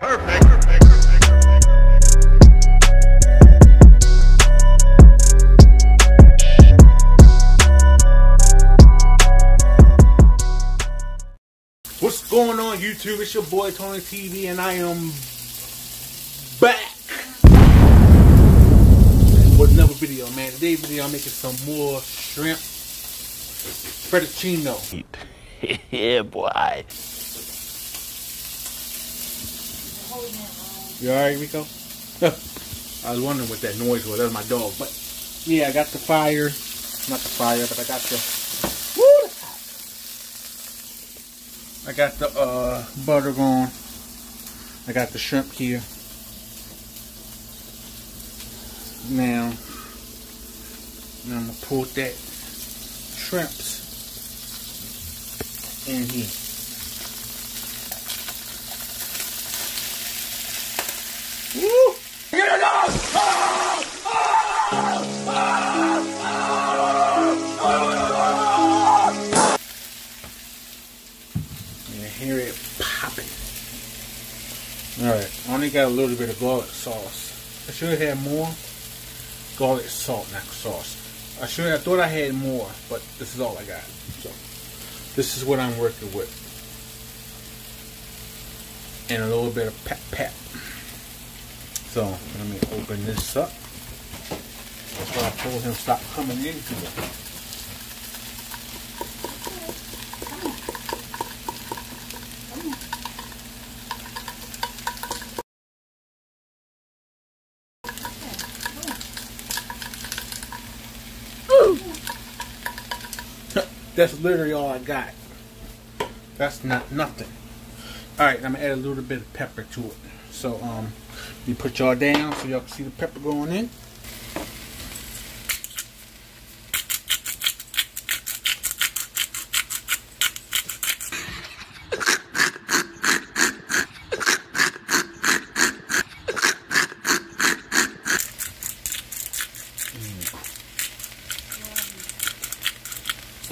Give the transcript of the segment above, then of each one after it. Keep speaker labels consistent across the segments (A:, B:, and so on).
A: Perfect. Perfect. Perfect.
B: What's going on YouTube? It's your boy Tony TV and I am back with another video man. Today's video I'm making some more shrimp fettuccine.
C: yeah, boy.
B: You alright Rico? I was wondering what that noise was. That was my dog. But yeah, I got the fire. Not the fire, but I got the Woo, that's hot. I got the uh, butter going. I got the shrimp here. Now, now I'm gonna put that shrimps in here. Got a little bit of garlic sauce. I should have had more garlic salt, not sauce. I should I thought I had more, but this is all I got. So this is what I'm working with. And a little bit of pep pep. So let me open this up. That's why I told him stop coming into it. That's literally all I got. That's not nothing. Alright, I'm gonna add a little bit of pepper to it. So um you put y'all down so y'all can see the pepper going in.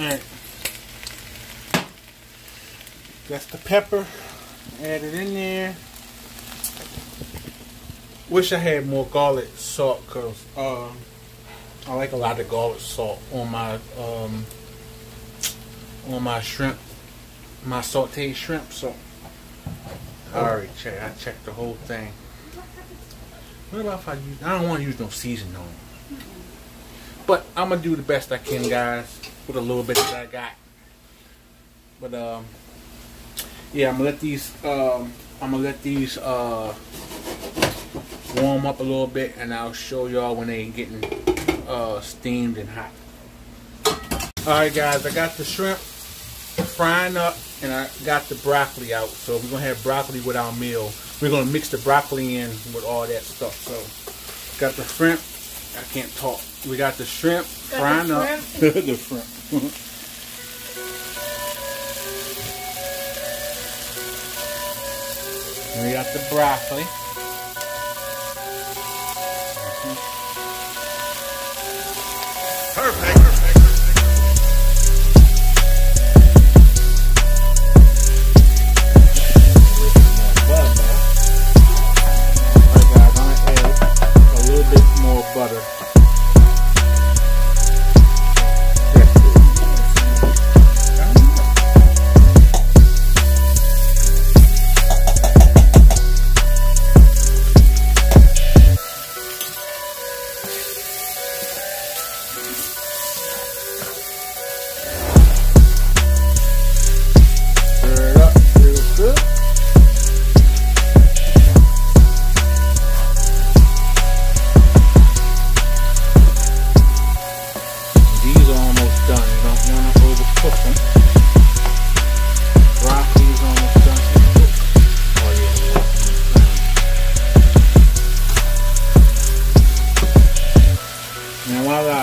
B: Alright. That's the pepper. Add it in there. Wish I had more garlic salt because uh, I like a lot of garlic salt on my um, on my shrimp, my sauteed shrimp. So I already checked. I checked the whole thing. What about if I use? I don't want to use no seasoning on. But I'm gonna do the best I can, guys, with a little bit that I got. But um, yeah, I'm gonna let these um, I'm gonna let these uh warm up a little bit, and I'll show y'all when they getting uh steamed and hot. All right, guys, I got the shrimp frying up, and I got the broccoli out. So we're gonna have broccoli with our meal. We're gonna mix the broccoli in with all that stuff. So got the shrimp. I can't talk. We got the shrimp
D: Got
B: frying
D: the
B: up. the shrimp. And we got the broccoli.
A: Perfect. Perfect.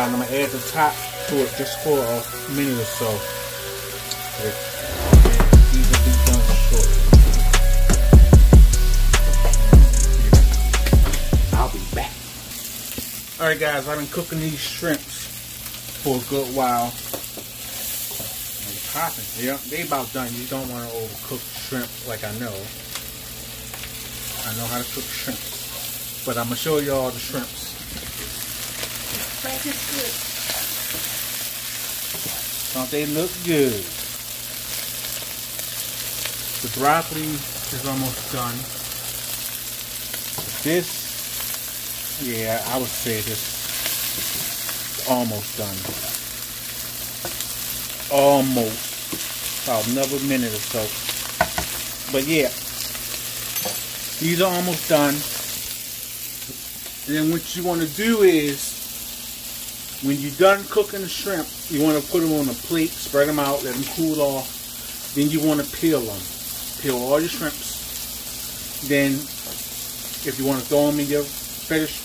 B: Voila, I'm gonna add the top to it just for a minute or so. Okay. These will be done shortly. I'll be back. Alright guys, I've been cooking these shrimps for a good while. And popping. Yeah, they about done. You don't want to overcook shrimp like I know. I know how to cook shrimps. But I'm gonna show y'all the shrimps.
D: Frank is good.
B: Don't they look good? The broccoli is almost done. This, yeah, I would say this is almost done. Almost. About another minute or so. But yeah, these are almost done. Then what you want to do is when you're done cooking the shrimp, you want to put them on a plate, spread them out, let them cool off. Then you want to peel them. Peel all your shrimps. Then, if you want to throw them in your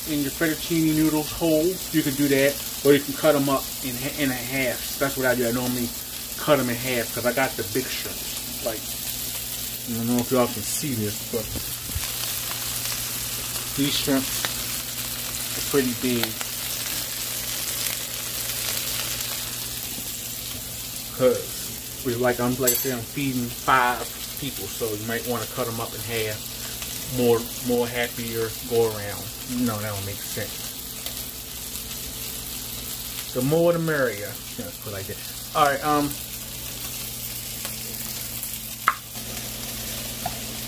B: in your fettuccine noodles whole, you can do that. Or you can cut them up in in a half. That's what I do. I normally cut them in half because I got the big shrimps. Like, I don't know if y'all can see this, but these shrimps are pretty big. Cause we like I'm like I said I'm feeding five people, so you might want to cut them up in half. More more happier go around. No, that don't make sense. The more the merrier. Put like that. All right. Um.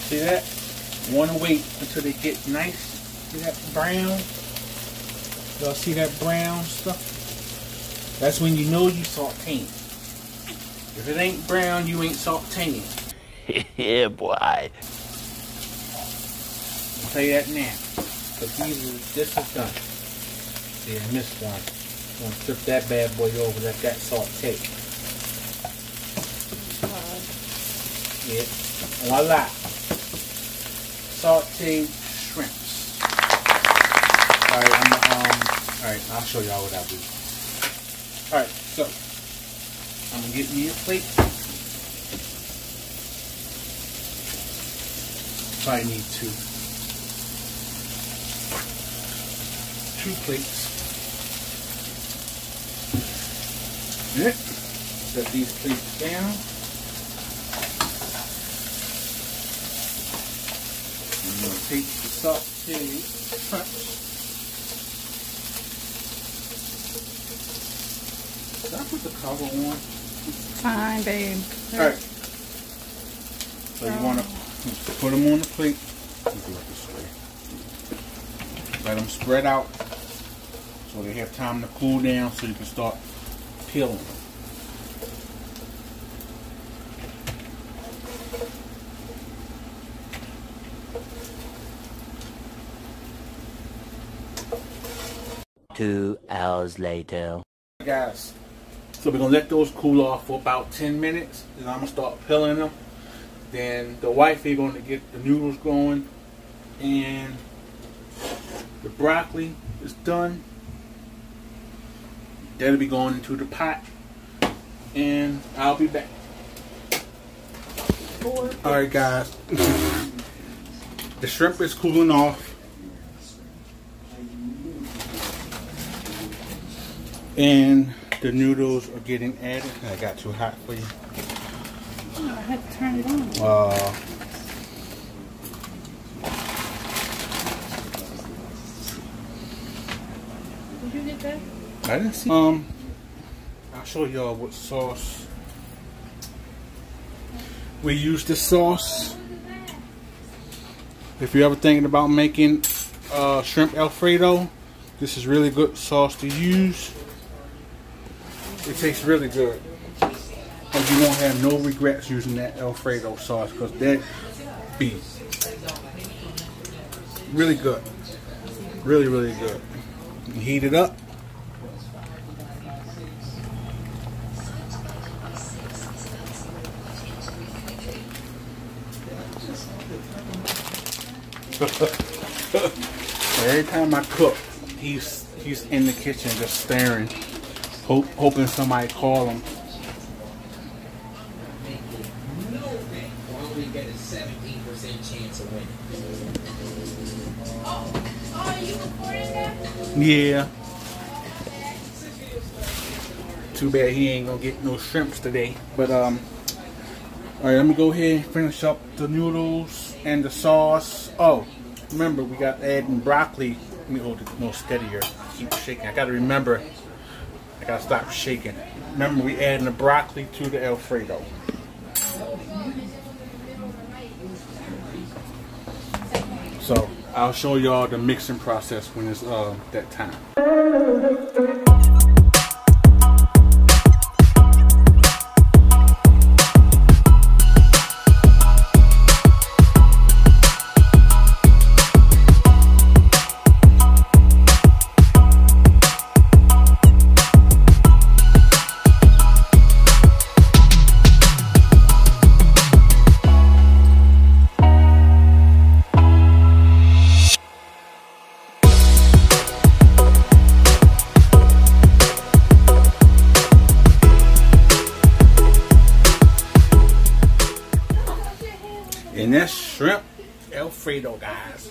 B: See that? Want to wait until they get nice. See that brown? Y'all see that brown stuff? That's when you know you sauteing. If it ain't brown, you ain't sauteing.
C: yeah, boy.
B: I'll tell you that now. Cause these are, this is done. See, I missed one. I'm gonna flip that bad boy over, let that saute. Yeah. Voila. Sauteed shrimps. Alright, I'm um alright, I'll show y'all what I do. Alright, so I'm gonna get me a plate. If I need two. Two plates. Yeah. Set these plates down. I'm gonna take the sauteed shrimps. Did I put the cover on?
D: Fine, babe.
B: Alright. So you want to put them on the plate. Let me do it this way. Let them spread out so they have time to cool down so you can start peeling. them.
C: Two hours later.
B: Guys, so we're to let those cool off for about 10 minutes. Then I'm to start peeling them. Then the wifey to get the noodles going. And the broccoli is done. That'll be going into the pot. And I'll be back. Alright guys. the shrimp is cooling off. And the noodles are getting added. I got too hot for you.
D: Oh, I had to turn it on.
B: Uh,
D: Did you get that?
B: I didn't see. Um, I'll show y'all what sauce we use. This sauce. If you're ever thinking about making uh, shrimp Alfredo, this is really good sauce to use. It tastes really good. And you won't have no regrets using that Alfredo sauce because that be really good. Really, really good. Heat it up. Every time I cook, he's he's in the kitchen just staring, hope, hoping somebody call him.
E: only get a 17% chance of winning.
B: Yeah. Too bad he ain't gonna get no shrimps today. But um, all right, let me go ahead and finish up the noodles and the sauce. Oh, remember we got adding broccoli. Let me hold it more steadier. Keep shaking. I gotta remember. I gotta stop shaking. Remember we adding the broccoli to the Alfredo. So I'll show y'all the mixing process when it's uh, that time. Alfredo, guys.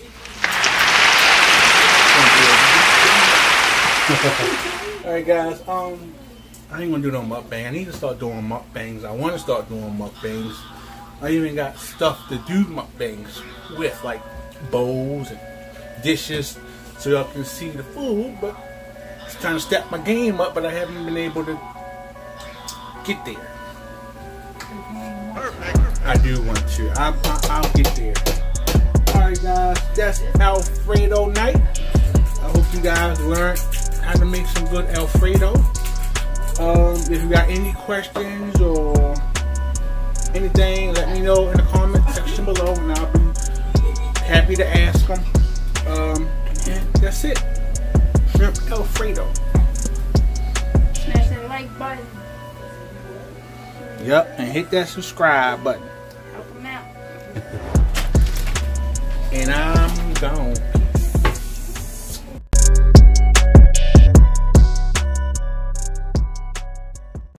B: Alright guys, um I ain't gonna do no mukbang. I need to start doing mukbangs. I wanna start doing mukbangs. I even got stuff to do mukbangs with, like bowls and dishes so y'all can see the food, but it's trying to step my game up, but I haven't been able to get there. I do want to. I, I, I'll get there. Alright, guys, that's Alfredo night. I hope you guys learned how to make some good Alfredo. Um, if you got any questions or anything, let me know in the comment section below, and I'll be happy to ask them. Um, and that's it. Shrimp Alfredo.
D: Smash that like button.
B: Yep, and hit that subscribe button. and I'm gone.